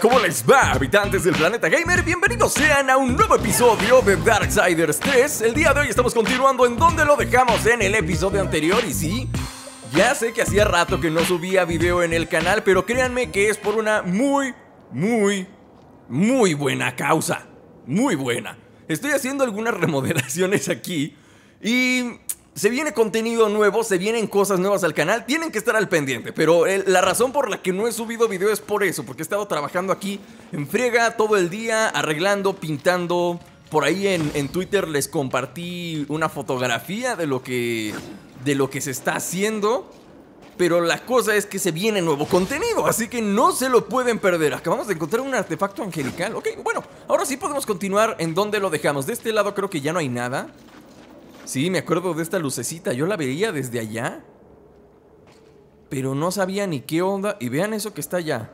¿cómo les va, habitantes del planeta gamer? Bienvenidos sean a un nuevo episodio de Darksiders 3. El día de hoy estamos continuando en donde lo dejamos en el episodio anterior y sí, ya sé que hacía rato que no subía video en el canal, pero créanme que es por una muy, muy, muy buena causa. Muy buena. Estoy haciendo algunas remodelaciones aquí y se viene contenido nuevo, se vienen cosas nuevas al canal, tienen que estar al pendiente, pero eh, la razón por la que no he subido video es por eso, porque he estado trabajando aquí en friega todo el día, arreglando, pintando. Por ahí en, en Twitter les compartí una fotografía de lo que de lo que se está haciendo. Pero la cosa es que se viene nuevo contenido, así que no se lo pueden perder. Acabamos de encontrar un artefacto angelical. Ok, bueno, ahora sí podemos continuar en donde lo dejamos. De este lado creo que ya no hay nada. Sí, me acuerdo de esta lucecita. Yo la veía desde allá. Pero no sabía ni qué onda. Y vean eso que está allá.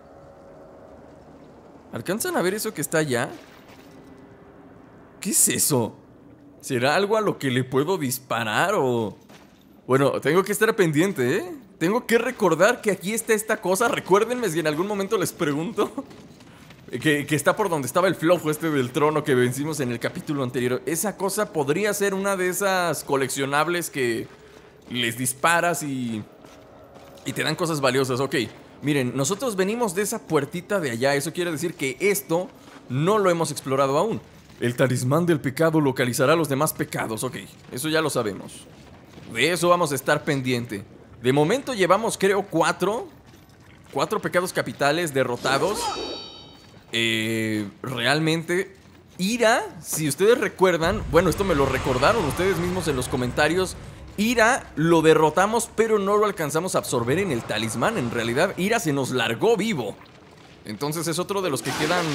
¿Alcanzan a ver eso que está allá? ¿Qué es eso? ¿Será algo a lo que le puedo disparar o...? Bueno, tengo que estar pendiente, ¿eh? Tengo que recordar que aquí está esta cosa. Recuérdenme si en algún momento les pregunto. Que, está por donde estaba el flojo este del trono que vencimos en el capítulo anterior. Esa cosa podría ser una de esas coleccionables que les disparas y, y te dan cosas valiosas. Ok, miren, nosotros venimos de esa puertita de allá. Eso quiere decir que esto no lo hemos explorado aún. El talismán del pecado localizará los demás pecados. Ok, eso ya lo sabemos. De eso vamos a estar pendiente. De momento llevamos creo cuatro. Cuatro pecados capitales derrotados. Eh, realmente Ira, si ustedes recuerdan, bueno, esto me lo recordaron ustedes mismos en los comentarios. Ira lo derrotamos, pero no lo alcanzamos a absorber en el talismán. En realidad, Ira se nos largó vivo. Entonces es otro de los que quedan.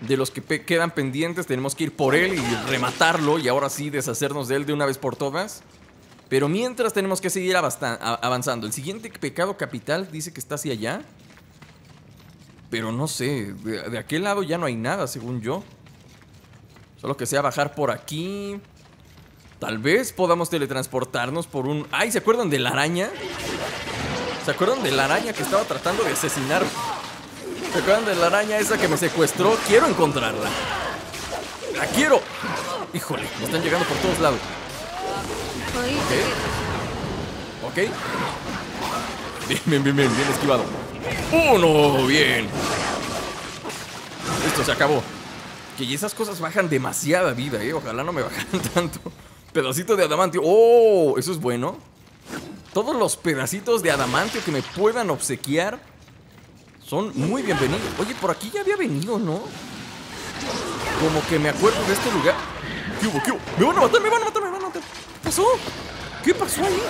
De los que quedan pendientes. Tenemos que ir por él y rematarlo. Y ahora sí deshacernos de él de una vez por todas. Pero mientras tenemos que seguir avanzando. El siguiente pecado capital dice que está hacia allá. Pero no sé, de, de, aquel lado ya no hay nada, según yo. Solo que sea bajar por aquí. Tal vez podamos teletransportarnos por un... ¡Ay! ¿Se acuerdan de la araña? ¿Se acuerdan de la araña que estaba tratando de asesinar? ¿Se acuerdan de la araña esa que me secuestró? Quiero encontrarla. ¡La quiero! Híjole, me están llegando por todos lados. Ok. Ok. Bien, bien, bien, bien, bien esquivado. ¡Uno! Bien. Listo, se acabó. Que esas cosas bajan demasiada vida, ¿eh? Ojalá no me bajaran tanto. Pedacito de adamantio. ¡Oh! Eso es bueno. Todos los pedacitos de adamantio que me puedan obsequiar son muy bienvenidos. Oye, por aquí ya había venido, ¿no? Como que me acuerdo de este lugar. ¿Qué hubo? ¿Qué hubo? ¡Me van a matar! ¡Me van a matar! ¡Me van a matar! ¿Qué pasó? ¿Qué pasó ahí?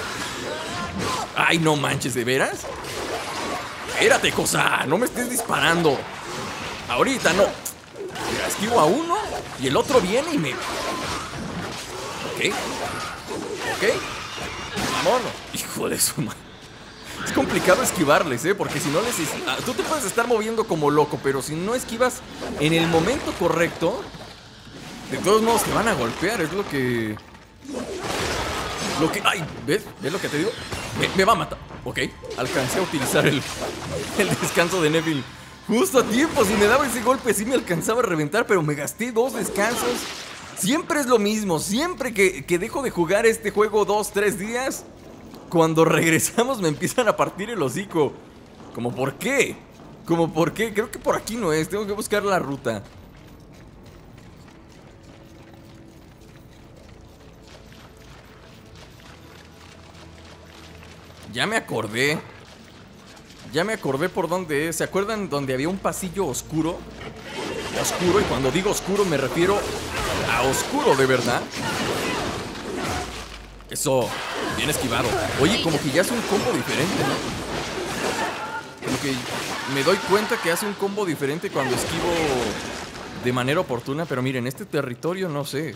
¡Ay, no manches! ¿De veras? Espérate, cosa, no me estés disparando. Ahorita no. Esquivo a uno y el otro viene y me. Ok. Ok. Vámonos. Hijo de su madre. Es complicado esquivarles, ¿eh? Porque si no les. Tú te puedes estar moviendo como loco, pero si no esquivas en el momento correcto, de todos modos te van a golpear. Es lo que. Lo que. ¡Ay! ¿Ves? ¿Ves lo que te digo? Me va a matar. Ok, alcancé a utilizar el, el descanso de Neville justo a tiempo. Si me daba ese golpe, sí me alcanzaba a reventar, pero me gasté dos descansos. Siempre es lo mismo. Siempre que, que dejo de jugar este juego dos, tres días, cuando regresamos me empiezan a partir el hocico. ¿Como por qué? ¿Como por qué? Creo que por aquí no es. Tengo que buscar la ruta. Ya me acordé. Ya me acordé por dónde es. ¿Se acuerdan donde había un pasillo oscuro? Oscuro, y cuando digo oscuro me refiero a oscuro de verdad. Eso, bien esquivado. Oye, como que ya hace un combo diferente, ¿no? Como que me doy cuenta que hace un combo diferente cuando esquivo de manera oportuna. Pero miren, este territorio no sé.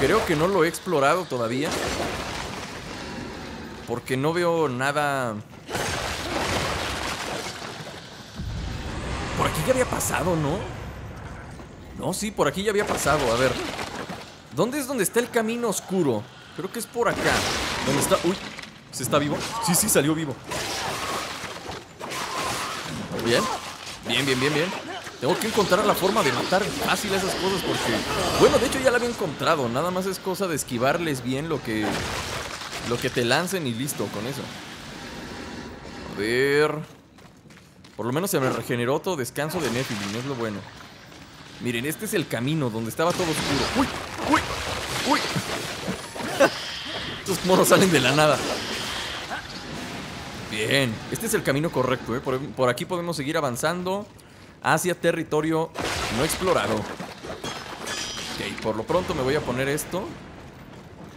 Creo que no lo he explorado todavía. Porque no veo nada... Por aquí ya había pasado, ¿no? No, sí, por aquí ya había pasado. A ver. ¿Dónde es donde está el camino oscuro? Creo que es por acá. ¿Dónde está? Uy, ¿se está vivo? Sí, sí, salió vivo. Bien. Bien, bien, bien, bien. Tengo que encontrar la forma de matar fácil esas cosas porque... Bueno, de hecho ya la había encontrado. Nada más es cosa de esquivarles bien lo que... Lo que te lancen y listo con eso. A ver... Por lo menos se me regeneró todo descanso de Nephilim, es lo bueno. Miren, este es el camino donde estaba todo oscuro. ¡Uy! ¡Uy! ¡Uy! Estos monos salen de la nada. Bien, este es el camino correcto, ¿eh? por, aquí podemos seguir avanzando hacia territorio no explorado. Ok, por lo pronto me voy a poner esto.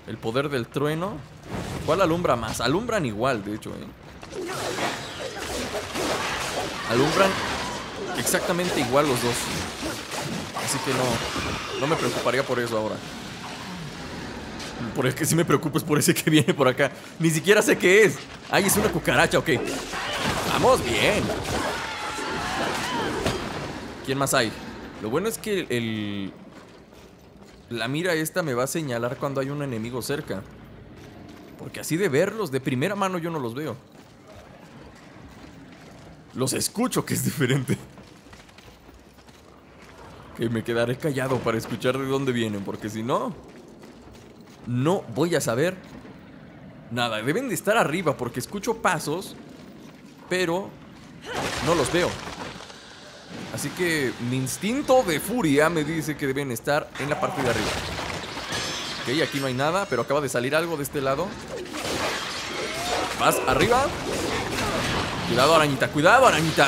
El poder del trueno. ¿Cuál alumbra más? Alumbran igual, de hecho, ¿eh? Alumbran exactamente igual los dos. Así que no, no me preocuparía por eso ahora. Por el que sí me preocupo es por ese que viene por acá. Ni siquiera sé qué es. Ay, es una cucaracha, ok. Vamos bien. ¿Quién más hay? Lo bueno es que el... La mira esta me va a señalar cuando hay un enemigo cerca. Porque así de verlos de primera mano yo no los veo. Los escucho, que es diferente. Que me quedaré callado para escuchar de dónde vienen, porque si no, no voy a saber nada. Deben de estar arriba porque escucho pasos, pero no los veo. Así que mi instinto de furia me dice que deben estar en la parte de arriba. Ok, aquí no hay nada, pero acaba de salir algo de este lado. Vas arriba. Cuidado, arañita. Cuidado, arañita.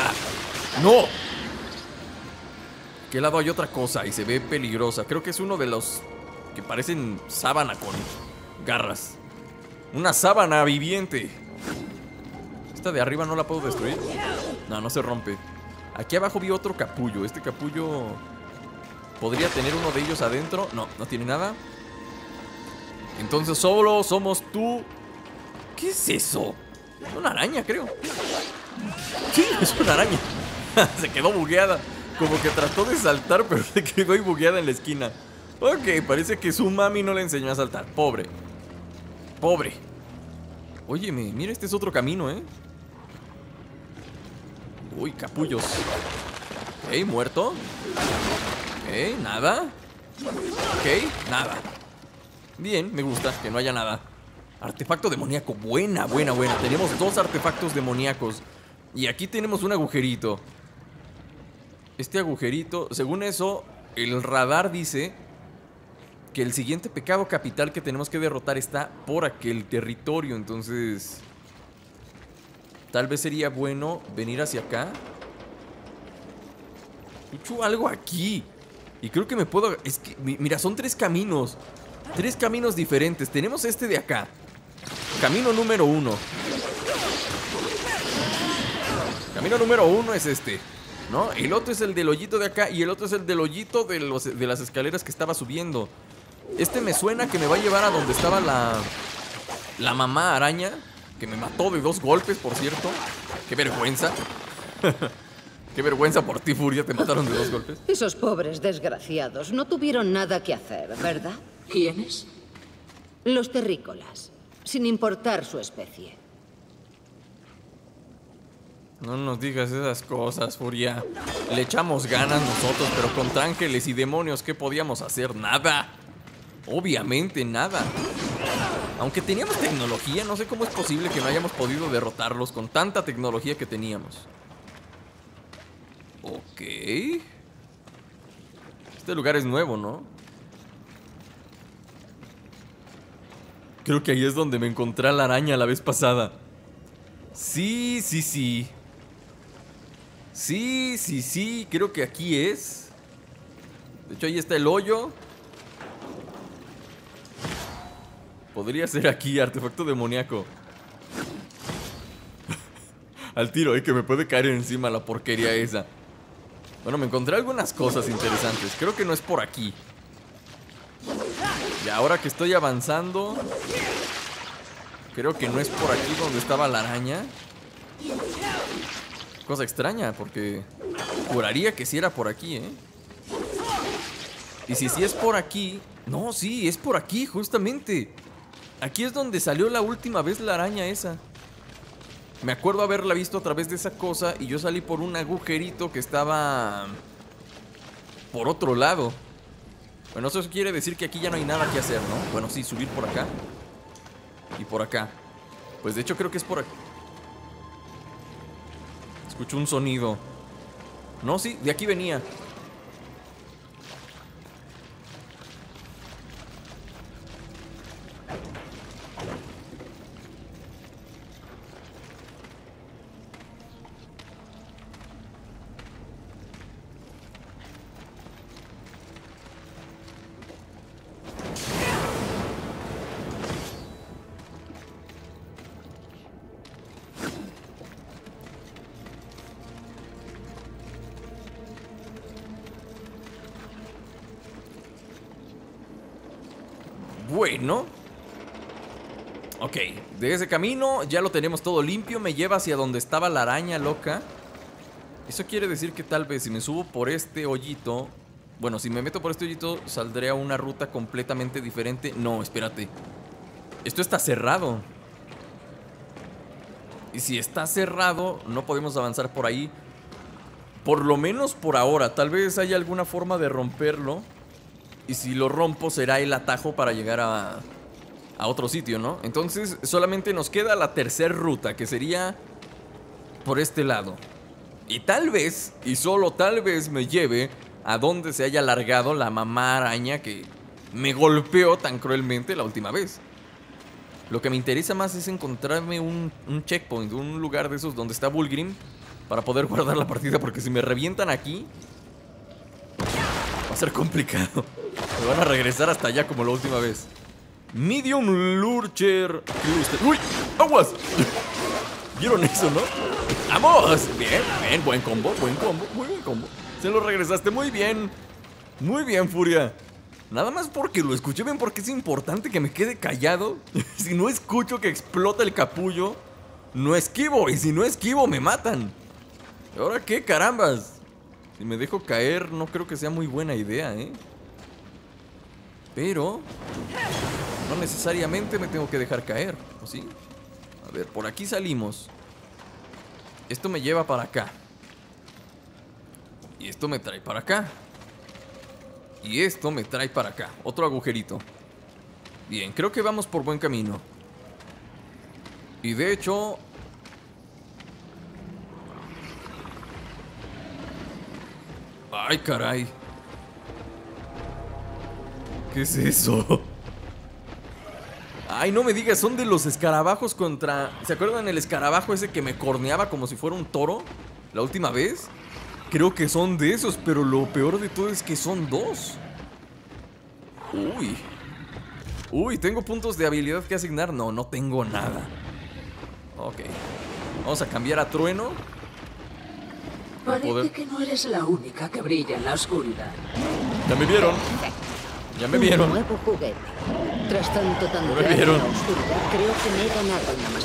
¡No! ¿Qué lado hay otra cosa y se ve peligrosa? Creo que es uno de los que parecen sábana con garras. Una sábana viviente. ¿Esta de arriba no la puedo destruir? No, no se rompe. Aquí abajo vi otro capullo. Este capullo... ¿Podría tener uno de ellos adentro? No, no tiene nada. Entonces solo somos tú. ¿Qué es eso? Una araña, creo. Sí, es una araña. se quedó bugueada. Como que trató de saltar, pero se quedó ahí bugueada en la esquina. Ok, parece que su mami no le enseñó a saltar. Pobre. Pobre. Óyeme, mira, este es otro camino, ¿eh? Uy, capullos. Ok, muerto. Ok, nada. Ok, nada. Bien, me gusta que no haya nada. Artefacto demoníaco. Buena, buena, buena. Tenemos dos artefactos demoníacos. Y aquí tenemos un agujerito. Este agujerito, según eso, el radar dice que el siguiente pecado capital que tenemos que derrotar está por aquel territorio. Entonces, tal vez sería bueno venir hacia acá. Escucho algo aquí. Y creo que me puedo... Es que, mira, son tres caminos. Tres caminos diferentes. Tenemos este de acá. Camino número uno. Camino número uno es este. ¿No? El otro es el del hoyito de acá y el otro es el del hoyito de, los, de las escaleras que estaba subiendo. Este me suena que me va a llevar a donde estaba la... La mamá araña. Que me mató de dos golpes, por cierto. Qué vergüenza. Qué vergüenza por ti, Furia, te mataron de dos golpes. Esos pobres desgraciados no tuvieron nada que hacer, ¿verdad? ¿Quiénes? Los terrícolas, sin importar su especie. No nos digas esas cosas, Furia. Le echamos ganas nosotros, pero contra ángeles y demonios, ¿qué podíamos hacer? Nada. Obviamente nada. Aunque teníamos tecnología, no sé cómo es posible que no hayamos podido derrotarlos con tanta tecnología que teníamos. Ok. Este lugar es nuevo, ¿no? Creo que ahí es donde me encontré a la araña la vez pasada. Sí, sí, sí. Sí, sí, sí. Creo que aquí es. De hecho, ahí está el hoyo. Podría ser aquí, artefacto demoníaco. Al tiro, eh, que me puede caer encima la porquería esa. Bueno, me encontré algunas cosas interesantes. Creo que no es por aquí. Ahora que estoy avanzando... Creo que no es por aquí donde estaba la araña. Cosa extraña, porque... Juraría que sí era por aquí, ¿eh? Y si sí es por aquí... No, sí, es por aquí, justamente. Aquí es donde salió la última vez la araña esa. Me acuerdo haberla visto a través de esa cosa y yo salí por un agujerito que estaba por otro lado. Bueno, eso quiere decir que aquí ya no hay nada que hacer, ¿no? Bueno, sí, subir por acá. Y por acá. Pues de hecho creo que es por aquí. Escucho un sonido. No, sí, de aquí venía. Bueno. Ok, de ese camino ya lo tenemos todo limpio. Me lleva hacia donde estaba la araña loca. Eso quiere decir que tal vez si me subo por este hoyito... Bueno, si me meto por este hoyito saldré a una ruta completamente diferente. No, espérate. Esto está cerrado. Y si está cerrado, no podemos avanzar por ahí. Por lo menos por ahora. Tal vez haya alguna forma de romperlo. Y si lo rompo será el atajo para llegar a, a otro sitio, ¿no? Entonces solamente nos queda la tercera ruta, que sería por este lado. Y tal vez, y solo tal vez me lleve a donde se haya alargado la mamá araña que me golpeó tan cruelmente la última vez. Lo que me interesa más es encontrarme un, un checkpoint, un lugar de esos donde está Bullgrim para poder guardar la partida, porque si me revientan aquí, va a ser complicado. Me van a regresar hasta allá como la última vez. Medium Lurcher. ¡Uy! ¡Aguas! ¿Vieron eso, no? ¡Vamos! Bien, bien, buen combo, buen combo, muy buen combo. Se lo regresaste muy bien. Muy bien, Furia. Nada más porque lo escuché bien, porque es importante que me quede callado. si no escucho que explota el capullo, no esquivo. Y si no esquivo, me matan. ¿Y ahora qué, carambas? Si me dejo caer, no creo que sea muy buena idea, ¿eh? Pero no necesariamente me tengo que dejar caer, ¿o sí? A ver, por aquí salimos. Esto me lleva para acá. Y esto me trae para acá. Y esto me trae para acá. Otro agujerito. Bien, creo que vamos por buen camino. Y de hecho... Ay, caray. ¿Qué es eso? Ay, no me digas, son de los escarabajos contra... ¿Se acuerdan el escarabajo ese que me corneaba como si fuera un toro? La última vez. Creo que son de esos, pero lo peor de todo es que son dos. Uy. Uy, ¿tengo puntos de habilidad que asignar? No, no tengo nada. Ok. Vamos a cambiar a trueno. Parece poder- que no eres la única que brilla en la oscuridad. Ya me vieron. Ya me vieron. Nuevo juguete. Tras tanto me tantear en vieron. la oscuridad, creo que me he ganado una más.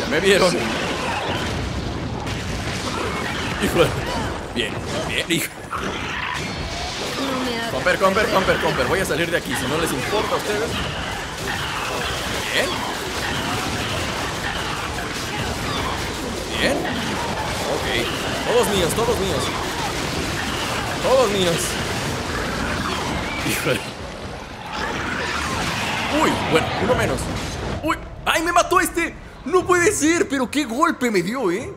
Ya me vieron. Hijo de- Bien, bien, hijo. No me Comper, comper, comper, comper. Voy a salir de aquí si no les importa a ustedes. Bien. Bien. Ok. Todos míos, todos míos. Todos míos. Uy, bueno, uno menos. Uy, ¡ay, me mató este! No puede ser, pero qué golpe me dio, ¿eh?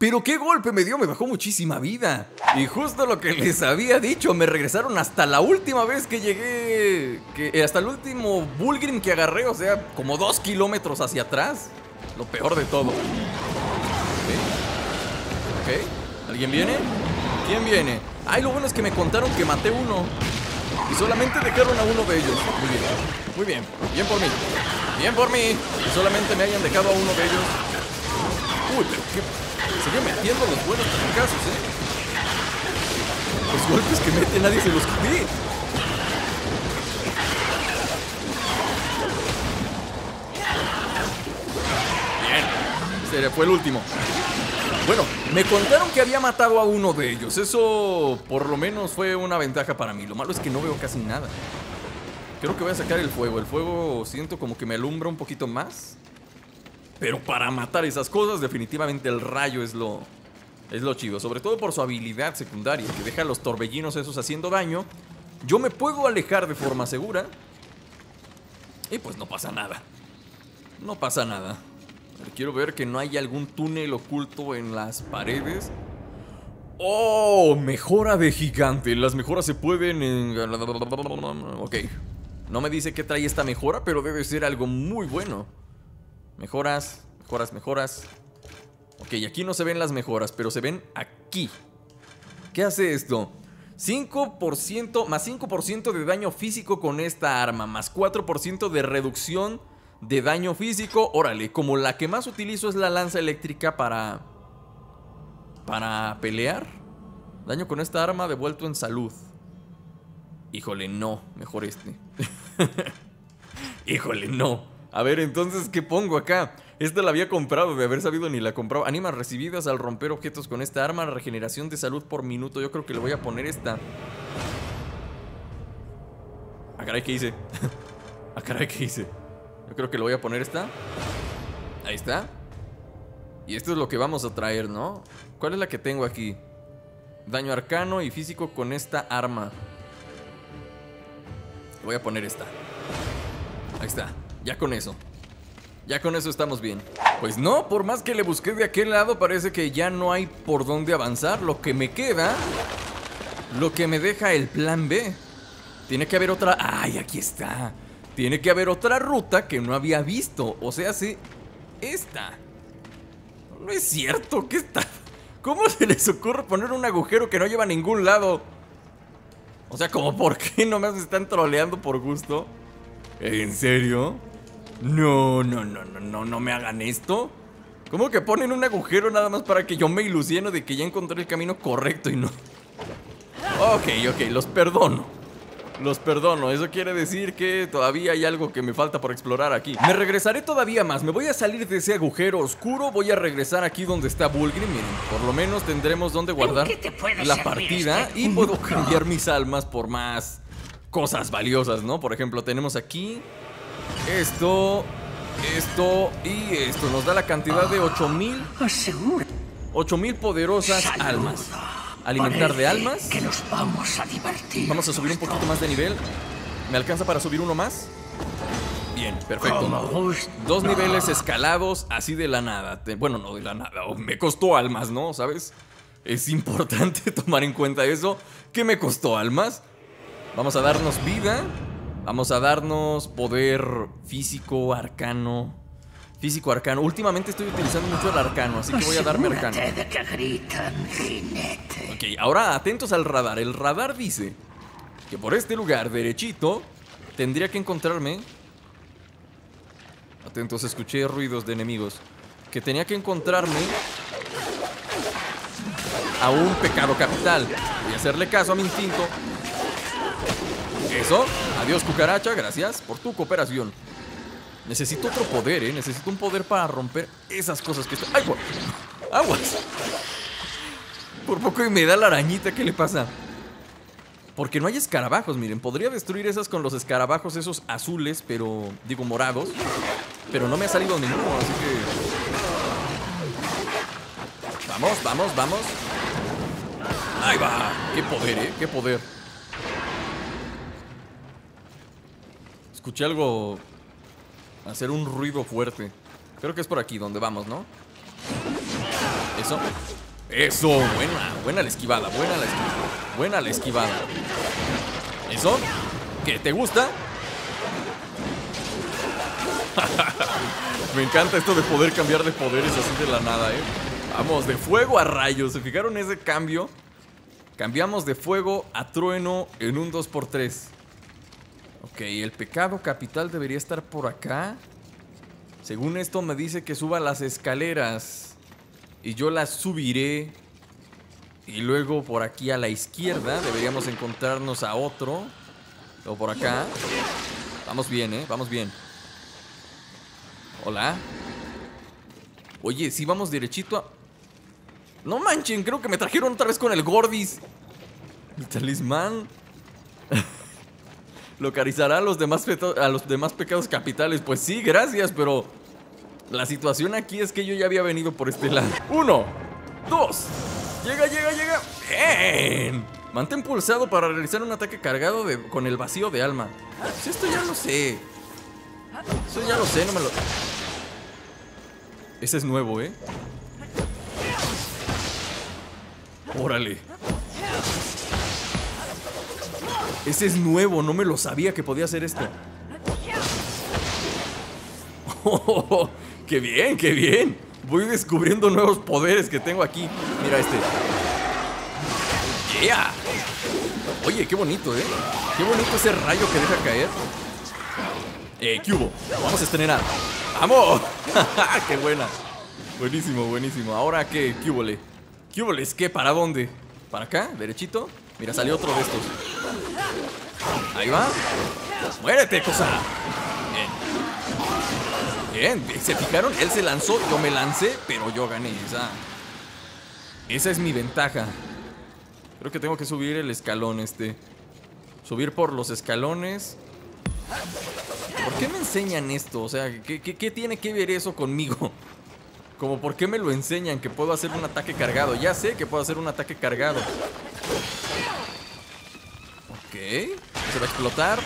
Pero qué golpe me dio, me bajó muchísima vida. Y justo lo que les había dicho, me regresaron hasta la última vez que llegué. Que, eh, hasta el último Bullgrim que agarré, o sea, como dos kilómetros hacia atrás. Lo peor de todo. Ok. ¿Alguien viene? ¿Quién viene? Ay, lo bueno es que me contaron que maté uno. Y solamente dejaron a uno de ellos. Muy bien. Muy bien. Bien por mí. Bien por mí. Y solamente me hayan dejado a uno de ellos. Uy, pero qué. Sigue metiendo los buenos trancazos, ¿eh? Los golpes que mete nadie se los quité. Bien. Ese fue el último. Bueno, me contaron que había matado a uno de ellos. Eso por lo menos fue una ventaja para mí. Lo malo es que no veo casi nada. Creo que voy a sacar el fuego. El fuego siento como que me alumbra un poquito más. Pero para matar esas cosas, definitivamente el rayo es lo, es lo chido. Sobre todo por su habilidad secundaria, que deja a los torbellinos esos haciendo daño. Yo me puedo alejar de forma segura. Y pues no pasa nada. No pasa nada. Quiero ver que no haya algún túnel oculto en las paredes. ¡Oh! Mejora de gigante. Las mejoras se pueden en... Ok. No me dice qué trae esta mejora, pero debe ser algo muy bueno. Mejoras, mejoras, mejoras. Ok, aquí no se ven las mejoras, pero se ven aquí. ¿Qué hace esto? 5% más 5% de daño físico con esta arma, más 4% de reducción de daño físico. Órale, como la que más utilizo es la lanza eléctrica para... Para pelear. Daño con esta arma devuelto en salud. Híjole, no. Mejor este. Híjole, no. A ver, entonces, ¿qué pongo acá? Esta la había comprado, de haber sabido ni la comprado. Animas recibidas al romper objetos con esta arma. Regeneración de salud por minuto. Yo creo que le voy a poner esta. Ah, caray, ¿qué hice? ah, caray, ¿qué hice? Yo creo que le voy a poner esta. Ahí está. Y esto es lo que vamos a traer, ¿no? ¿Cuál es la que tengo aquí? Daño arcano y físico con esta arma. Voy a poner esta. Ahí está. Ya con eso. Ya con eso estamos bien. Pues no, por más que le busqué de aquel lado, parece que ya no hay por dónde avanzar. Lo que me queda, lo que me deja el plan B. Tiene que haber otra... ¡Ay, aquí está! Tiene que haber otra ruta que no había visto. O sea, sí, esta. No es cierto, ¿qué está? ¿Cómo se les ocurre poner un agujero que no lleva a ningún lado? O sea, como por qué no me están troleando por gusto. ¿En serio? No, no, no, no, no, no me hagan esto. ¿Cómo que ponen un agujero nada más para que yo me ilusione de que ya encontré el camino correcto y no? Ok, ok, los perdono. Los perdono, eso quiere decir que todavía hay algo que me falta por explorar aquí. Me regresaré todavía más, me voy a salir de ese agujero oscuro, voy a regresar aquí donde está Bulgrim, miren, por lo menos tendremos donde guardar la partida este y puedo cambiar mis almas por más cosas valiosas, ¿no? Por ejemplo, tenemos aquí esto, esto y esto, nos da la cantidad de 8000 8000 poderosas almas alimentar de almas. Que nos vamos a divertir. Vamos a subir un poquito más de nivel. ¿Me alcanza para subir uno más? Bien, perfecto. Dos niveles escalados así de la nada. Bueno, no de la nada. Me costó almas, ¿no? ¿Sabes? Es importante tomar en cuenta eso. ¿Qué me costó almas? Vamos a darnos vida. Vamos a darnos poder físico, arcano. Físico arcano. Últimamente estoy utilizando mucho el arcano, así que voy a darme arcano. Ok, ahora atentos al radar. El radar dice que por este lugar, derechito, tendría que encontrarme... Atentos, escuché ruidos de enemigos. Que tenía que encontrarme a un pecado capital. Voy a hacerle caso a mi instinto. Eso. Adiós, cucaracha. Gracias por tu cooperación. Necesito otro poder, ¿eh? Necesito un poder para romper esas cosas que están... ¡Ay, ¡Aguas! Por poco y me da la arañita, ¿qué le pasa? Porque no hay escarabajos, miren. Podría destruir esas con los escarabajos, esos azules, pero... Digo, morados. Pero no me ha salido ninguno, así que... Vamos, vamos, vamos. ¡Ahí va! ¡Qué poder, eh! ¡Qué poder! Escuché algo Hacer un ruido fuerte. Creo que es por aquí donde vamos, ¿no? Eso. Eso, buena, buena la esquivada, buena la esquivada. Buena la esquivada. Eso. ¿Qué? ¿Te gusta? Me encanta esto de poder cambiar de poderes así de la nada, ¿eh? Vamos, de fuego a rayos. ¿Se fijaron ese cambio? Cambiamos de fuego a trueno en un 2x3. Ok, el pecado capital debería estar por acá. Según esto me dice que suba las escaleras. Y yo las subiré. Y luego por aquí a la izquierda deberíamos encontrarnos a otro. O por acá. Vamos bien, ¿eh? Vamos bien. Hola. Oye, sí vamos derechito a... No manchen, creo que me trajeron otra vez con el Gordis. El talismán. Localizará a los demás, a los demás pecados capitales. Pues sí, gracias, pero La situación aquí es que yo ya había venido por este lado. Uno, dos. Llega, llega, llega. Bien. Mantén pulsado para realizar un ataque cargado con el vacío de alma. Si esto ya lo sé. Eso ya lo sé, no me lo... Ese es nuevo, ¿eh? Órale. Ese es nuevo, no me lo sabía que podía hacer esto. Oh, ¡Qué bien, qué bien! Voy descubriendo nuevos poderes que tengo aquí. Mira este. ¡Yeah! Oye, qué bonito, ¿eh? Qué bonito ese rayo que deja caer. Eh, ¿qué? Vamos a estrenar. ¡Vamos! ¡Qué buena! Buenísimo, buenísimo. Ahora, ¿qué? ¿Qué hubo? ¿Qué? ¿Qué? ¿Para dónde? ¿Para acá? ¿Derechito? Mira, salió otro de estos. Ahí va. ¡Muérete, cosa! Bien. Bien, ¿se fijaron? Él se lanzó, yo me lancé, pero yo gané. Esa, esa es mi ventaja. Creo que tengo que subir el escalón este. Subir por los escalones. ¿Por qué me enseñan esto? O sea, ¿qué, qué, tiene que ver eso conmigo? Como, ¿por qué me lo enseñan? Que puedo hacer un ataque cargado. Ya sé que puedo hacer un ataque cargado. Ok. Se va a explotar.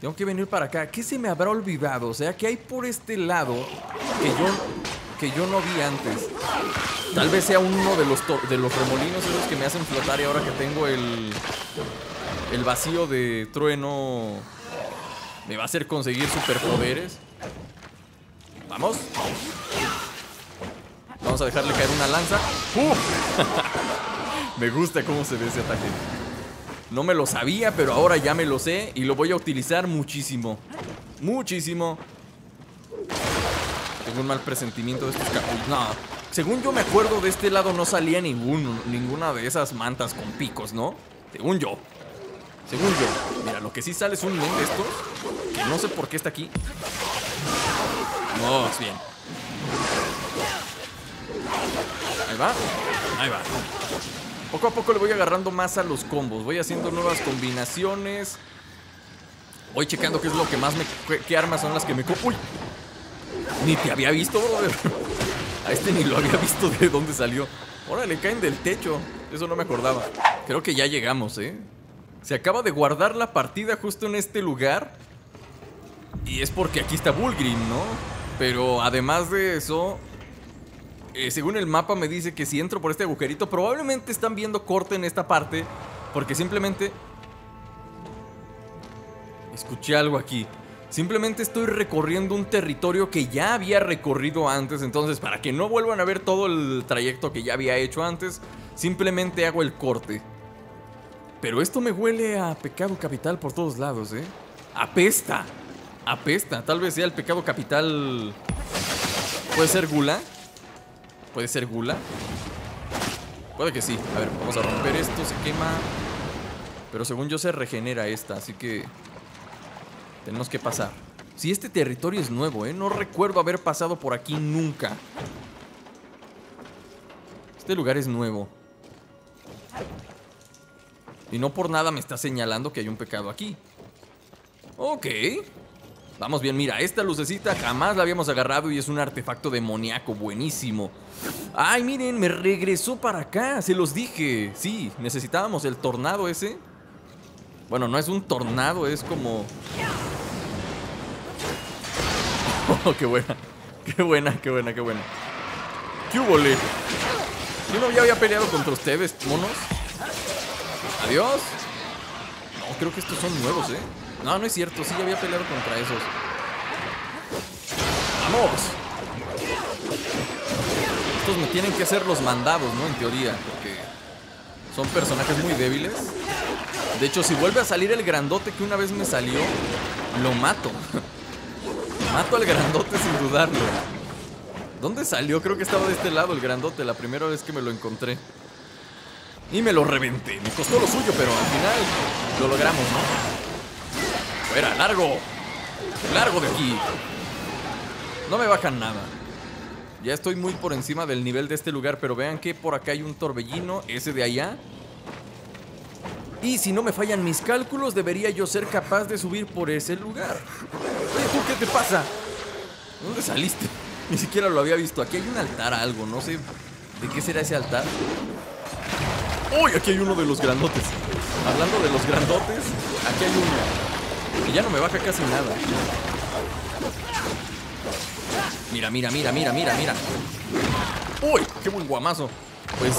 Tengo que venir para acá. ¿Qué se me habrá olvidado? O sea, ¿qué hay por este lado que yo, que yo no vi antes? Tal vez sea uno de los, de los remolinos esos que me hacen flotar y ahora que tengo el, el vacío de trueno me va a hacer conseguir superpoderes. Vamos. Vamos a dejarle caer una lanza. me gusta cómo se ve ese ataque. No me lo sabía, pero ahora ya me lo sé y lo voy a utilizar muchísimo. Muchísimo. Tengo un mal presentimiento de estos capullos. No, según yo me acuerdo, de este lado no salía ninguno, ninguna de esas mantas con picos, ¿no? Según yo. Según yo. Mira, lo que sí sale es un men de estos. Que no sé por qué está aquí. Vamos, bien. Ahí va. Ahí va. Poco a poco le voy agarrando más a los combos. Voy haciendo nuevas combinaciones. Voy checando qué es lo que más me... qué, armas son las que me... ¡Uy! Ni te había visto. A este ni lo había visto de dónde salió. Órale, caen del techo. Eso no me acordaba. Creo que ya llegamos, ¿eh? Se acaba de guardar la partida justo en este lugar. Y es porque aquí está Bullgrim, ¿no? Pero además de eso, eh, según el mapa me dice que si entro por este agujerito, probablemente están viendo corte en esta parte, porque simplemente... Escuché algo aquí. Simplemente estoy recorriendo un territorio que ya había recorrido antes, entonces para que no vuelvan a ver todo el trayecto que ya había hecho antes, simplemente hago el corte. Pero esto me huele a pecado capital por todos lados, ¿eh? Apesta. Apesta. Tal vez sea el pecado capital... ¿Puede ser gula? ¿Puede ser gula? Puede que sí. A ver, vamos a romper esto. Se quema. Pero según yo se regenera esta, así que... Tenemos que pasar. Si este territorio es nuevo, ¿eh? No recuerdo haber pasado por aquí nunca. Este lugar es nuevo. Y no por nada me está señalando que hay un pecado aquí. Ok. Vamos bien, mira, esta lucecita jamás la habíamos agarrado y es un artefacto demoníaco buenísimo. Ay, miren, me regresó para acá, se los dije. Sí, necesitábamos el tornado ese. Bueno, no es un tornado, es como... Oh, qué buena. Qué buena, qué buena, qué buena. ¿Qué hubo, Yo no había peleado contra ustedes, monos. Adiós. No, creo que estos son nuevos, ¿eh? No, no es cierto, sí ya había peleado contra esos. ¡Vamos! Estos me tienen que hacer los mandados, ¿no? En teoría, porque son personajes muy débiles. De hecho, si vuelve a salir el grandote que una vez me salió, lo mato. mato al grandote sin dudarlo. ¿Dónde salió? Creo que estaba de este lado el grandote, la primera vez que me lo encontré. Y me lo reventé. Me costó lo suyo, pero al final lo logramos, ¿no? ¡Fuera, largo! ¡Largo de aquí! No me bajan nada. Ya estoy muy por encima del nivel de este lugar, pero vean que por acá hay un torbellino, ese de allá. Y si no me fallan mis cálculos, debería yo ser capaz de subir por ese lugar. ¿tú qué te pasa? ¿Dónde saliste? Ni siquiera lo había visto. Aquí hay un altar algo, no sé de qué será ese altar. ¡Uy! Aquí hay uno de los grandotes. Hablando de los grandotes, aquí hay uno. Ya no me baja casi nada. Mira, mira, mira, mira, mira, mira. ¡Uy! ¡Qué buen guamazo! Pues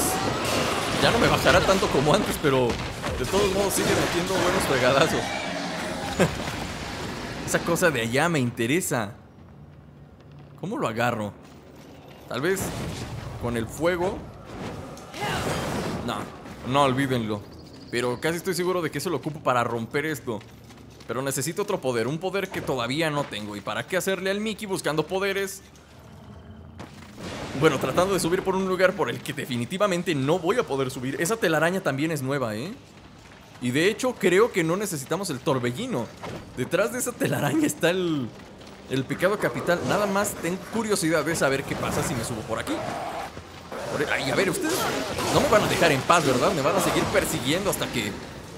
ya no me bajará tanto como antes, pero de todos modos sigue metiendo buenos fregadazos. Esa cosa de allá me interesa. ¿Cómo lo agarro? Tal vez con el fuego. No, no olvídenlo. Pero casi estoy seguro de que eso lo ocupo para romper esto. Pero necesito otro poder, un poder que todavía no tengo. ¿Y para qué hacerle al Mickey buscando poderes? Bueno, tratando de subir por un lugar por el que definitivamente no voy a poder subir. Esa telaraña también es nueva, ¿eh? Y de hecho creo que no necesitamos el torbellino. Detrás de esa telaraña está el, el pecado capital. Nada más tengo curiosidad de saber qué pasa si me subo por aquí. Ay, a ver, ustedes no me van a dejar en paz, ¿verdad? Me van a seguir persiguiendo hasta que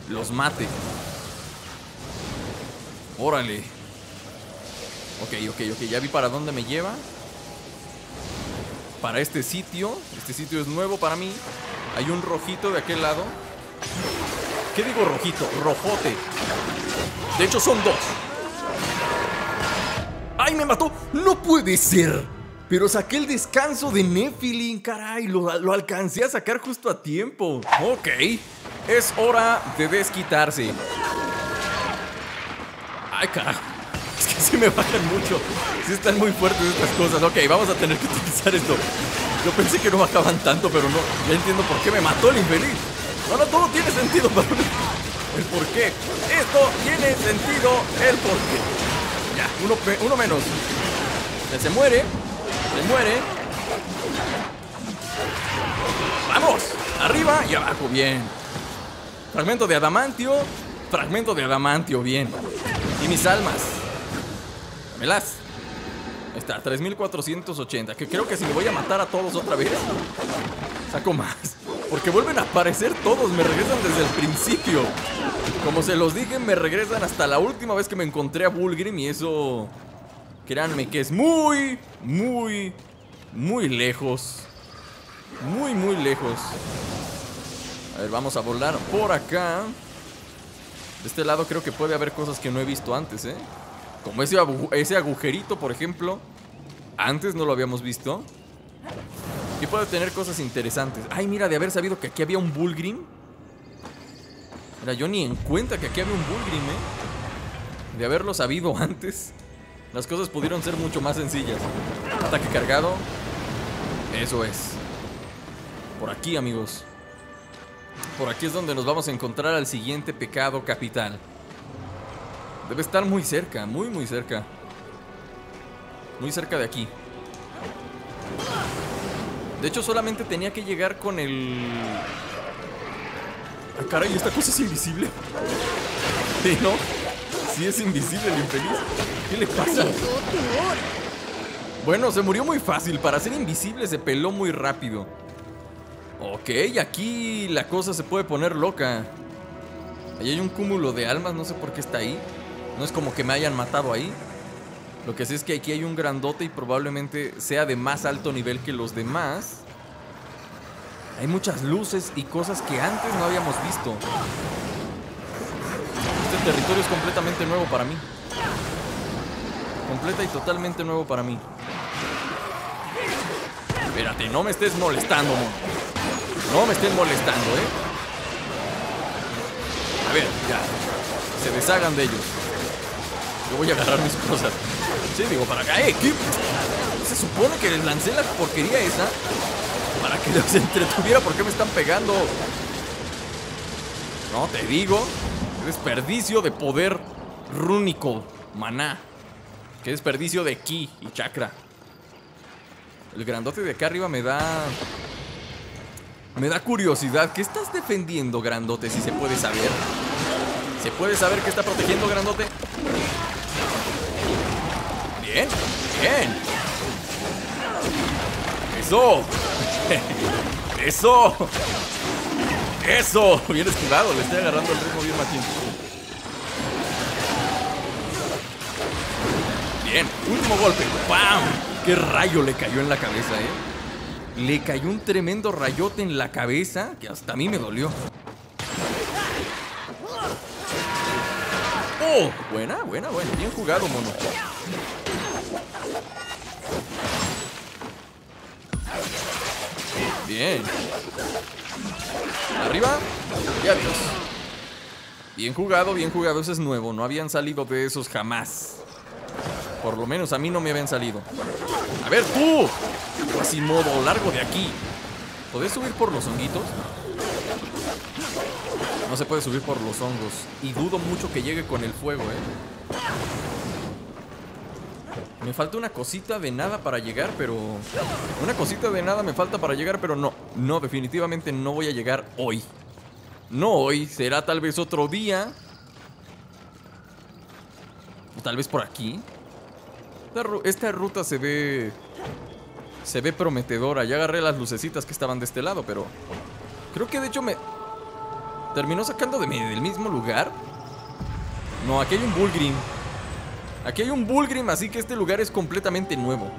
los mate. Órale. Ok, ok, ok. Ya vi para dónde me lleva. Para este sitio. Este sitio es nuevo para mí. Hay un rojito de aquel lado. ¿Qué digo rojito? Rojote. De hecho son dos. ¡Ay, me mató! ¡No puede ser! Pero saqué el descanso de Nephilim, caray. Lo, lo alcancé a sacar justo a tiempo. Ok. Es hora de desquitarse. Ay, carajo. Es que sí me bajan mucho. Sí están muy fuertes estas cosas. Ok, vamos a tener que utilizar esto. Yo pensé que no bajaban tanto, pero no. Ya entiendo por qué me mató el infeliz. Ahora todo tiene sentido para mí. El por qué. Esto tiene sentido el por qué. Ya, uno, menos. Se muere. Se muere. ¡Vamos! Arriba y abajo, bien. Fragmento de adamantio. Fragmento de adamantio, bien. Y mis almas. Dámelas. Ahí está, 3480. Que creo que si me voy a matar a todos otra vez, saco más. Porque vuelven a aparecer todos, me regresan desde el principio. Como se los dije, me regresan hasta la última vez que me encontré a Bulgrim y eso... Créanme que es muy, muy, muy lejos. Muy, muy lejos. A ver, vamos a volar por acá. De este lado creo que puede haber cosas que no he visto antes, ¿eh? Como ese, agujerito, por ejemplo. Antes no lo habíamos visto. Y puede tener cosas interesantes. Ay, mira, de haber sabido que aquí había un Bullgrim. Mira, yo ni en cuenta que aquí había un Bullgrim, ¿eh? De haberlo sabido antes, las cosas pudieron ser mucho más sencillas. Ataque cargado. Eso es. Por aquí, amigos. Por aquí es donde nos vamos a encontrar al siguiente pecado capital. Debe estar muy cerca, muy, muy cerca. Muy cerca de aquí. De hecho, solamente tenía que llegar con el... Ah, caray, ¿esta cosa es invisible? ¿Sí, no? Sí es invisible el infeliz. ¿Qué le pasa? Bueno, se murió muy fácil. Para ser invisible se peló muy rápido. Ok, aquí la cosa se puede poner loca. Ahí hay un cúmulo de almas, no sé por qué está ahí. No es como que me hayan matado ahí. Lo que sé es que aquí hay un grandote y probablemente sea de más alto nivel que los demás. Hay muchas luces y cosas que antes no habíamos visto. Este territorio es completamente nuevo para mí. Completa y totalmente nuevo para mí. Espérate, no me estés molestando, No me estés molestando, ¿eh? A ver, ya. Se deshagan de ellos. Yo voy a agarrar mis cosas. Sí, digo, para acá. ¡Eh! ¿qué? Se supone que les lancé la porquería esa para que los entretuviera. ¿Por qué me están pegando? No, te digo. Desperdicio de poder rúnico, maná. Qué desperdicio de ki y chakra. El grandote de acá arriba me da... Me da curiosidad. ¿Qué estás defendiendo, grandote, si se puede saber? ¿Se puede saber qué está protegiendo, grandote? Bien, bien. Eso. Eso. Eso. Bien esquivado. Le estoy agarrando el ritmo bien machín. Bien, último golpe. ¡Pam! ¡Qué rayo le cayó en la cabeza, eh! Le cayó un tremendo rayote en la cabeza que hasta a mí me dolió. ¡Oh! Buena, buena, buena. Bien jugado, mono. Bien. Arriba. Y adiós. Bien jugado, bien jugado. Ese es nuevo. No habían salido de esos jamás. Por lo menos a mí no me habían salido. A ver, tú. Así modo, largo de aquí. ¿Podés subir por los honguitos? No se puede subir por los hongos. Y dudo mucho que llegue con el fuego, ¿eh? Me falta una cosita de nada para llegar, pero... Una cosita de nada me falta para llegar, pero no. No, definitivamente no voy a llegar hoy. No hoy, será tal vez otro día. O tal vez por aquí. Esta, ru- esta ruta se ve... Se ve prometedora. Ya agarré las lucecitas que estaban de este lado, pero... Creo que de hecho me... Terminó sacando de mi- del mismo lugar. No, aquí hay un Bullgrim. Aquí hay un Bullgrim, así que este lugar es completamente nuevo.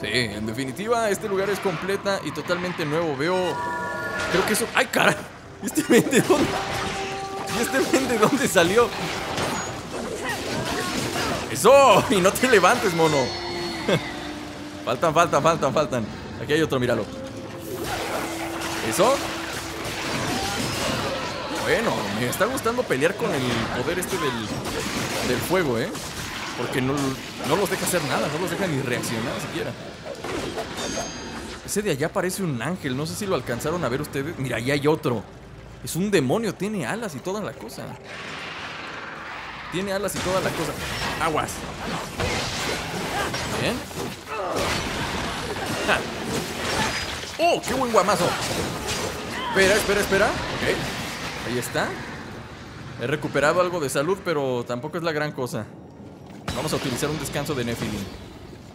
Sí, en definitiva, este lugar es completa y totalmente nuevo. Veo. Creo que eso. ¡Ay, cara! ¿Y este men de dónde? ¿Y este men de dónde salió? ¡Eso! Y no te levantes, mono. faltan, faltan, faltan, faltan. Aquí hay otro, míralo. ¿Eso? Bueno, me está gustando pelear con el poder este del, del fuego, ¿eh? Porque no, no los deja hacer nada, no los deja ni reaccionar siquiera. Ese de allá parece un ángel, no sé si lo alcanzaron a ver ustedes. Mira, ahí hay otro. Es un demonio, tiene alas y toda la cosa. Tiene alas y toda la cosa. Aguas. Bien. Ja. ¡Oh, qué buen guamazo! Espera, espera, espera. Ok. Ahí está. He recuperado algo de salud, pero tampoco es la gran cosa. Vamos a utilizar un descanso de Nephilim.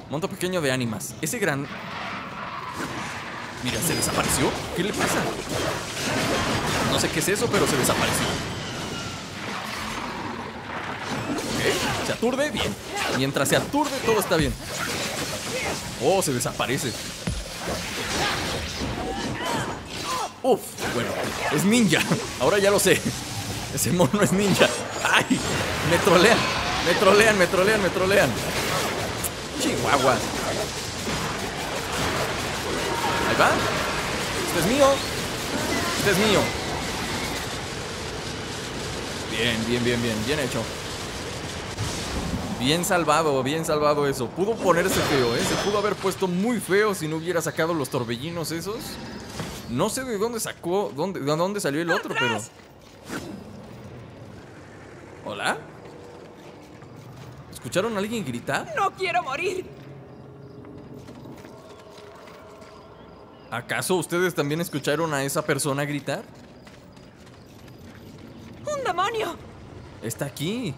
Monto pequeño de ánimas. Ese gran... Mira, ¿se desapareció? ¿Qué le pasa? No sé qué es eso, pero se desapareció. Se aturde, bien. Mientras se aturde, todo está bien. Oh, se desaparece. Uf, bueno, es ninja. Ahora ya lo sé. Ese mono es ninja. ¡Ay! Me trolean, me trolean, me trolean, me trolean. Chihuahua. Ahí va. Este es mío. Este es mío. Bien, bien, bien, bien. Bien hecho. Bien salvado, bien salvado eso. Pudo ponerse feo, ¿eh? Se pudo haber puesto muy feo si no hubiera sacado los torbellinos esos. No sé de dónde sacó, dónde, de dónde salió el otro, pero... ¿Hola? ¿Escucharon a alguien gritar? ¡No quiero morir! ¿Acaso ustedes también escucharon a esa persona gritar? ¡Un demonio! Está aquí.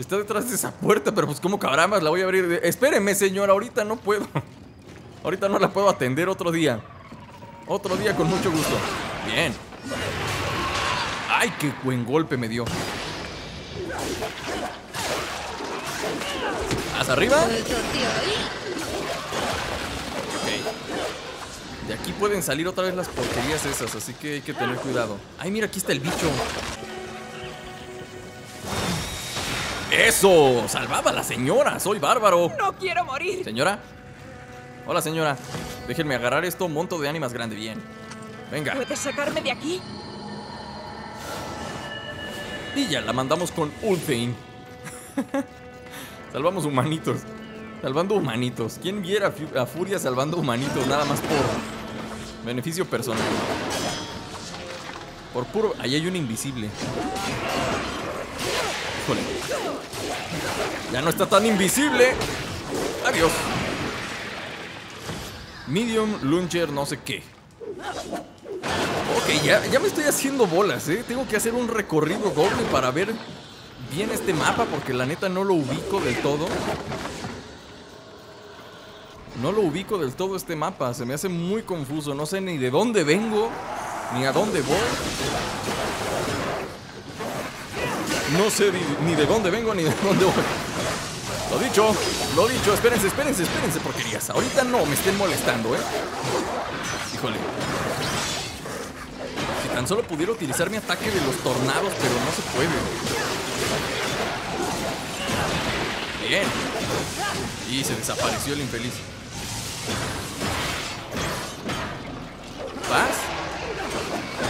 Está detrás de esa puerta, pero pues como carambas la voy a abrir. Espéreme, señor, ahorita no puedo. Ahorita no la puedo atender otro día. Otro día con mucho gusto. Bien. ¡Ay, qué buen golpe me dio! ¿Hasta arriba? Ahí. Ok. De aquí pueden salir otra vez las porquerías esas, así que hay que tener cuidado. Ay, mira, aquí está el bicho. ¡Eso! ¡Salvaba a la señora! ¡Soy bárbaro! ¡No quiero morir! ¿Señora? Hola, señora. Déjenme agarrar esto, monto de ánimas grande, bien. Venga. ¿Puedes sacarme de aquí? Y ya la mandamos con Ulthane. Salvamos humanitos. Salvando humanitos. ¿Quién viera a Furia salvando humanitos nada más por beneficio personal? Por puro... Ahí hay un invisible. Híjole. Ya no está tan invisible. Adiós. Medium Launcher no sé qué. Ok, ya, ya me estoy haciendo bolas, ¿eh? Tengo que hacer un recorrido doble para ver bien este mapa porque la neta no lo ubico del todo. No lo ubico del todo este mapa, se me hace muy confuso, no sé ni de dónde vengo, ni a dónde voy. No sé ni, ni de dónde vengo ni de dónde voy. Lo dicho, lo dicho, espérense, espérense, espérense, porquerías. Ahorita no me estén molestando, ¿eh? Híjole. Si tan solo pudiera utilizar mi ataque de los tornados, pero no se puede. Bien. Y se desapareció el infeliz. ¿Vas?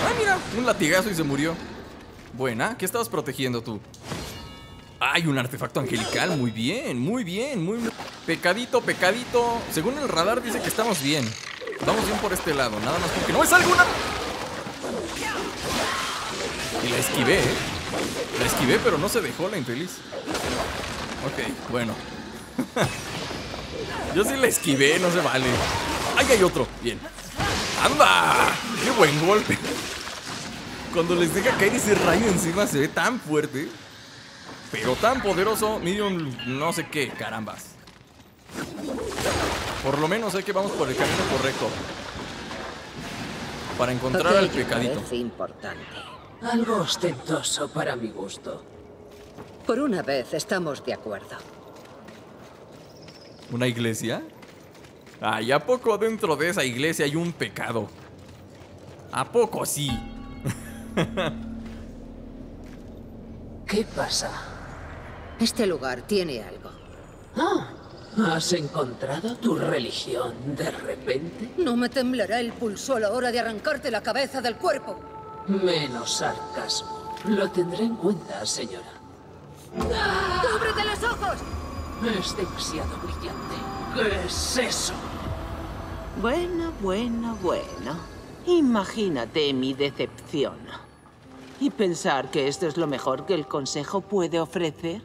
Ah, mira, un latigazo y se murió. Buena, ¿qué estabas protegiendo tú? Hay un artefacto angelical, muy bien, muy bien, muy bien. Pecadito, pecadito. Según el radar dice que estamos bien. Vamos bien por este lado, nada más porque no es alguna. Y la esquivé, ¿eh? La esquivé, pero no se dejó la infeliz. Ok, bueno. Yo sí la esquivé, no se vale. ¡Ay, hay otro! Bien. ¡Anda! ¡Qué buen golpe! Cuando les deja caer ese rayo encima se ve tan fuerte. Pero tan poderoso, Miriam, no sé qué, carambas. Por lo menos sé que vamos por el camino correcto. Para encontrar al pecadito. importante. Algo ostentoso para mi gusto. Por una vez estamos de acuerdo. ¿Una iglesia? Ay, ¿a poco dentro de esa iglesia hay un pecado? ¿A poco sí? ¿Qué pasa? Este lugar tiene algo. Ah, ¿has encontrado tu religión de repente? No me temblará el pulso a la hora de arrancarte la cabeza del cuerpo. Menos sarcasmo. Lo tendré en cuenta, señora. ¡Cúbrete los ojos! Es demasiado brillante. ¿Qué es eso? Bueno, bueno, bueno. Imagínate mi decepción. ¿Y pensar que esto es lo mejor que el Consejo puede ofrecer?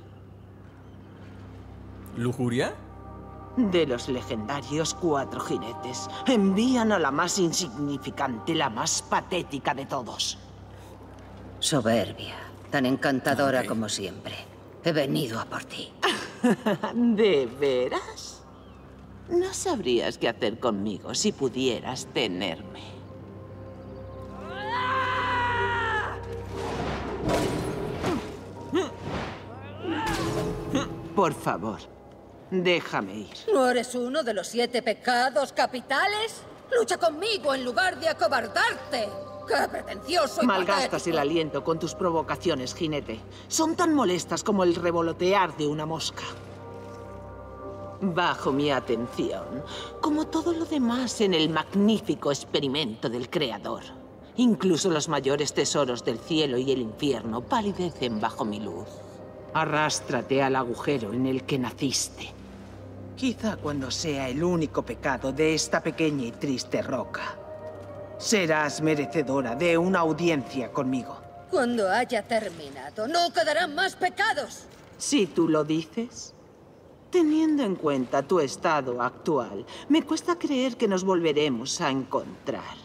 ¿Lujuria? De los legendarios cuatro jinetes, envían a la más insignificante, la más patética de todos. Soberbia, tan encantadora como siempre. He venido a por ti. ¿De veras? No sabrías qué hacer conmigo si pudieras tenerme. Por favor, déjame ir. ¿No eres uno de los siete pecados capitales? Lucha conmigo en lugar de acobardarte. ¡Qué pretencioso y Malgastas patético! el aliento con tus provocaciones, jinete. Son tan molestas como el revolotear de una mosca. Bajo mi atención, como todo lo demás en el magnífico experimento del Creador. Incluso los mayores tesoros del cielo y el infierno palidecen bajo mi luz. Arrástrate al agujero en el que naciste. Quizá cuando sea el único pecado de esta pequeña y triste roca, serás merecedora de una audiencia conmigo. Cuando haya terminado, no quedarán más pecados. Si tú lo dices. Teniendo en cuenta tu estado actual, me cuesta creer que nos volveremos a encontrar.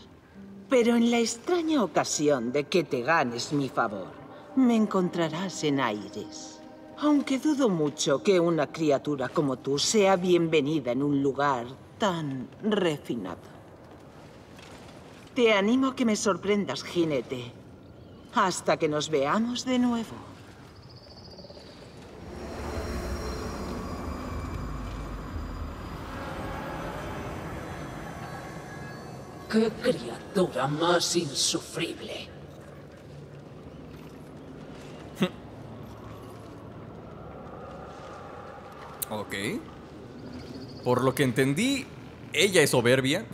Pero en la extraña ocasión de que te ganes mi favor, me encontrarás en aires. Aunque dudo mucho que una criatura como tú sea bienvenida en un lugar tan refinado. Te animo a que me sorprendas, jinete. Hasta que nos veamos de nuevo. ¡Qué criatura más insufrible! Ok. Por lo que entendí, ella es soberbia.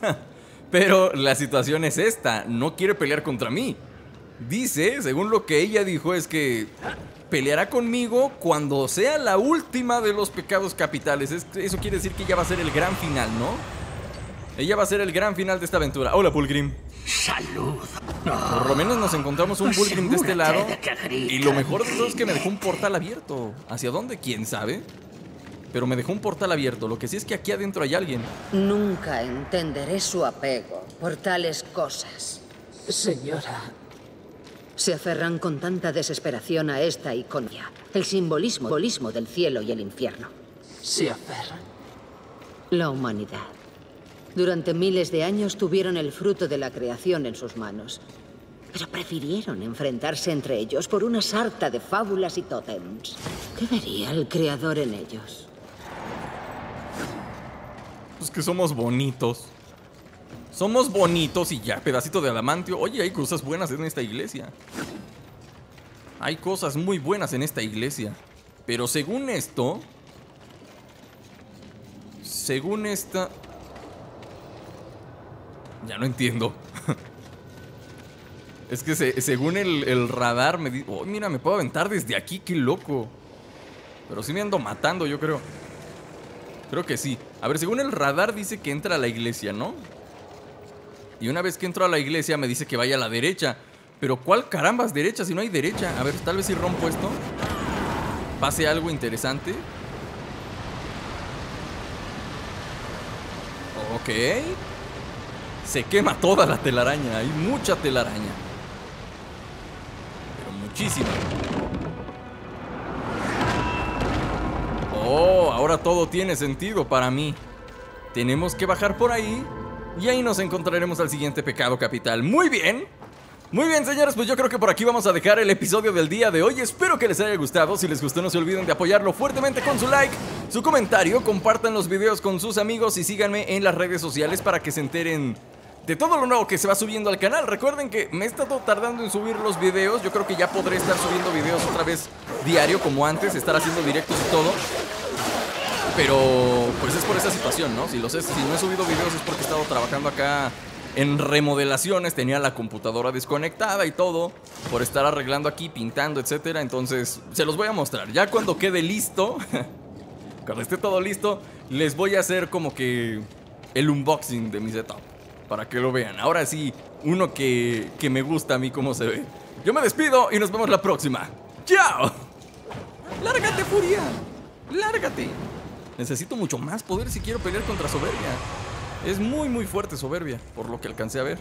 Pero la situación es esta, no quiere pelear contra mí. Dice, según lo que ella dijo, es que peleará conmigo cuando sea la última de los pecados capitales. Es- Eso quiere decir que ella va a ser el gran final, ¿no? Ella va a ser el gran final de esta aventura. Hola, Pulgrim. ¡Salud! Por lo menos nos encontramos un Pulgrim de este lado. De Y lo mejor de todo es que me dejó un portal abierto. ¿Hacia dónde? ¿Quién sabe? Pero me dejó un portal abierto. Lo que sí es que aquí adentro hay alguien. Nunca entenderé su apego por tales cosas. Señora, Se aferran con tanta desesperación a esta iconia, el simbolismo, simbolismo del cielo y el infierno. ¿se aferran? La humanidad. Durante miles de años tuvieron el fruto de la creación en sus manos. Pero prefirieron enfrentarse entre ellos por una sarta de fábulas y tótems. ¿Qué vería el creador en ellos? Pues que somos bonitos. Somos bonitos y ya, pedacito de adamantio. Oye, hay cosas buenas en esta iglesia. Hay cosas muy buenas en esta iglesia. Pero según esto... Según esta... Ya no entiendo. es que se- según el, el radar me dice... Oh, mira, me puedo aventar desde aquí, qué loco. Pero sí me ando matando, yo creo. Creo que sí. A ver, según el radar dice que entra a la iglesia, ¿no? Y una vez que entro a la iglesia me dice que vaya a la derecha. Pero ¿cuál carambas derecha si no hay derecha? A ver, tal vez si rompo esto. Pase algo interesante. Ok. Se quema toda la telaraña. Hay mucha telaraña. Pero muchísima. Oh, ahora todo tiene sentido para mí. Tenemos que bajar por ahí y ahí nos encontraremos al siguiente pecado capital. Muy bien. Muy bien, señores, pues yo creo que por aquí vamos a dejar el episodio del día de hoy. Espero que les haya gustado. Si les gustó, no se olviden de apoyarlo fuertemente con su like, su comentario, compartan los videos con sus amigos y síganme en las redes sociales para que se enteren de todo lo nuevo que se va subiendo al canal. Recuerden que me he estado tardando en subir los videos. Yo creo que ya podré estar subiendo videos otra vez diario como antes, estar haciendo directos y todo. Pero pues es por esa situación, ¿no? Si, no he subido videos es porque he estado trabajando acá en remodelaciones, tenía la computadora desconectada y todo, por estar arreglando aquí, pintando, etcétera. Entonces, se los voy a mostrar. Ya cuando quede listo, cuando esté todo listo, les voy a hacer como que el unboxing de mi setup. Para que lo vean. Ahora sí, uno que, que me gusta a mí cómo se ve. Yo me despido y nos vemos la próxima. ¡Chao! ¡Lárgate, Furia! ¡Lárgate! Necesito mucho más poder si quiero pelear contra Soberbia. Es muy muy fuerte Soberbia, por lo que alcancé a ver.